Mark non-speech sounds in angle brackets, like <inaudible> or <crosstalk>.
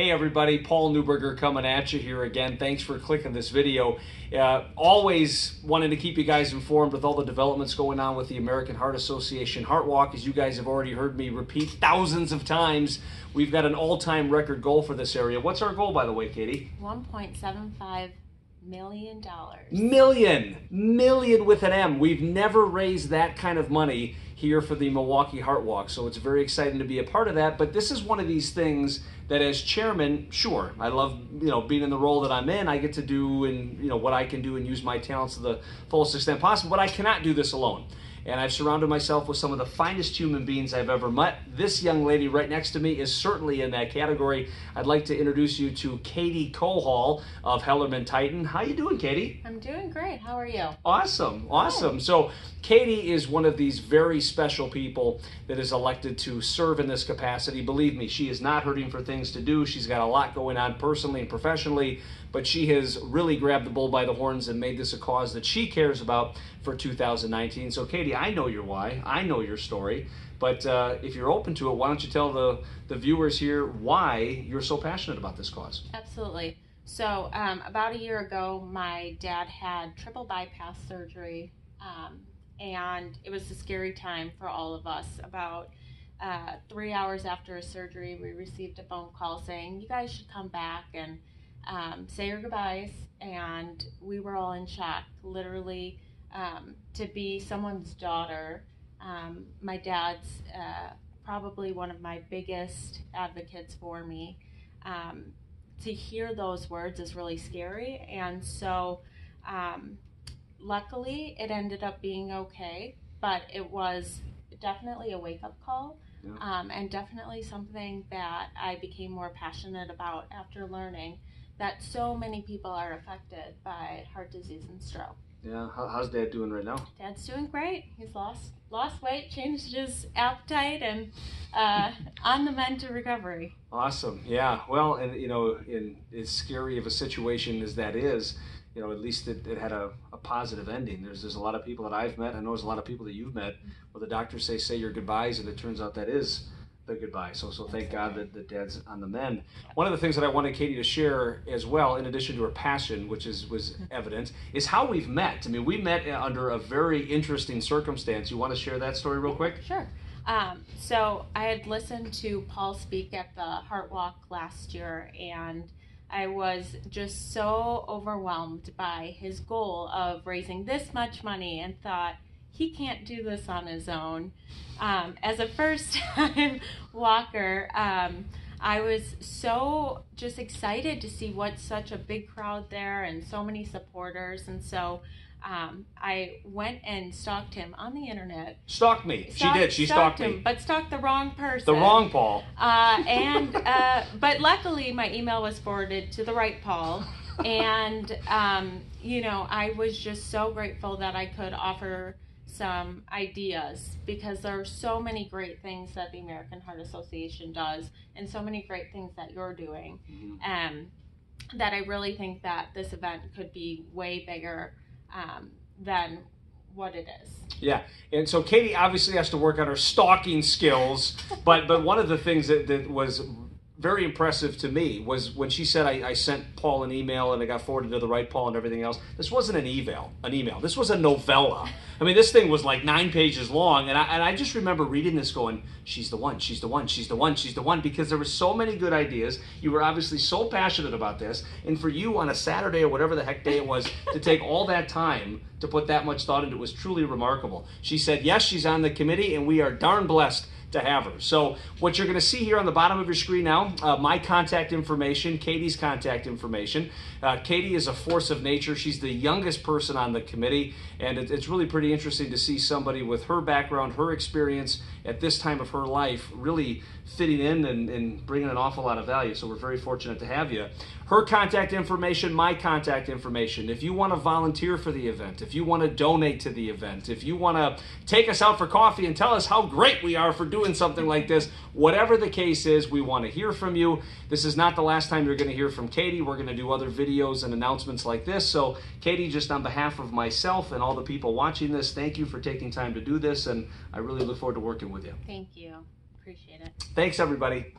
Hey everybody, Paul Neuberger coming at you here again. Thanks for clicking this video. Uh, always wanting to keep you guys informed with all the developments going on with the American Heart Association Heart Walk. As you guys have already heard me repeat thousands of times, we've got an all-time record goal for this area. What's our goal, by the way, Katie? 1.75 million dollars. Million, million with an M. We've never raised that kind of money here for the Milwaukee Heart Walk, so it's very exciting to be a part of that. But this is one of these things that, as chairman, sure, I love you know being in the role that I'm in. I get to do and you know what I can do and use my talents to the fullest extent possible. But I cannot do this alone and I've surrounded myself with some of the finest human beings I've ever met. This young lady right next to me is certainly in that category. I'd like to introduce you to Katie Kohal of HellermannTyton. How are you doing, Katie? I'm doing great. How are you? Awesome, awesome. So Katie is one of these very special people that is elected to serve in this capacity. Believe me, she is not hurting for things to do. She's got a lot going on personally and professionally, but she has really grabbed the bull by the horns and made this a cause that she cares about for 2019. So, Katie, I know your why, I know your story, but uh, if you're open to it, why don't you tell the, the viewers here why you're so passionate about this cause? Absolutely. So, um, about a year ago, my dad had triple bypass surgery. Um, and it was a scary time for all of us. About uh, three hours after his surgery, we received a phone call saying, You guys should come back and um, say your goodbyes. And we were all in shock. Literally, um, to be someone's daughter, um, my dad's uh, probably one of my biggest advocates for me. Um, to hear those words is really scary. And so, um, luckily, it ended up being okay, but it was definitely a wake up call. Yeah. Um, and definitely something that I became more passionate about after learning that so many people are affected by heart disease and stroke. Yeah, How, how's Dad doing right now? Dad's doing great. He's lost lost weight, changed his appetite, and uh, <laughs> on the mend to recovery. Awesome. Yeah. Well, and you know, in as scary of a situation as that is, you know, at least it, it had a, a positive ending. There's there's a lot of people that I've met. I know there's a lot of people that you've met where the doctors say say your goodbyes, and it turns out that is the goodbye. So so thank God that, that Dad's on the mend. One of the things that I wanted Katie to share as well, in addition to her passion, which is was <laughs> evident, is how we've met. I mean, we met under a very interesting circumstance. You want to share that story real quick? Sure. Um, so I had listened to Paul speak at the Heart Walk last year, and I was just so overwhelmed by his goal of raising this much money and thought, he can't do this on his own. Um, as a first <laughs> time walker, um, I was so just excited to see what such a big crowd there and so many supporters. And so um, I went and stalked him on the internet. Stalked me. Stalked, she did. She stalked, stalked him, me. But stalked the wrong person. The wrong Paul. Uh, <laughs> and uh, but luckily my email was forwarded to the right Paul. <laughs> And um, you know I was just so grateful that I could offer some ideas because there are so many great things that the American Heart Association does and so many great things that you're doing. Mm-hmm. Um, that I really think that this event could be way bigger um, than what it is. Yeah, and so Katie obviously has to work on her stalking skills, but but one of the things that, that was very impressive to me was when she said I, I, sent Paul an email and it got forwarded to the right Paul and everything else. This wasn't an email, an email. This was a novella. I mean, this thing was like nine pages long, and I, and I just remember reading this, going, "She's the one. She's the one. She's the one. She's the one," because there were so many good ideas. You were obviously so passionate about this, and for you on a Saturday or whatever the heck day it was to take all that time to put that much thought into it was truly remarkable. She said, "Yes, she's on the committee, and we are darn blessed." To have her. So what you're going to see here on the bottom of your screen now, uh, my contact information, Katie's contact information. Uh, Katie is a force of nature. She's the youngest person on the committee, and it, it's really pretty interesting to see somebody with her background, her experience at this time of her life, really fitting in and, and bringing an awful lot of value. So we're very fortunate to have you. Her contact information, my contact information. If you want to volunteer for the event, if you want to donate to the event, if you want to take us out for coffee and tell us how great we are for doing something like this, whatever the case is, we want to hear from you. This is not the last time you're going to hear from Katie. We're going to do other videos and announcements like this. So, Katie, just on behalf of myself and all the people watching this, thank you for taking time to do this, and I really look forward to working with you. Thank you. Appreciate it. Thanks, everybody.